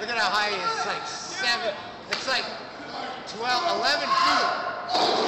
Look at how high he. It's like seven. It's like 12, 11 feet.